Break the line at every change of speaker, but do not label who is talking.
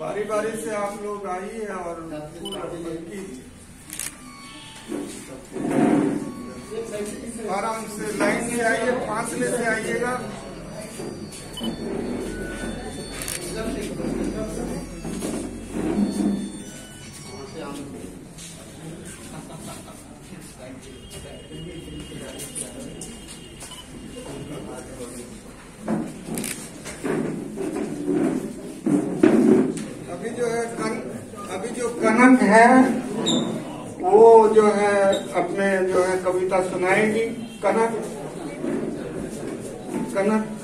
बारी बारी से आप लोग आइए और आराम से लाइन से आइए, पाँच से आइएगा। अभी जो कनक है वो जो है अपने जो है कविता सुनाएगी। कनक कनक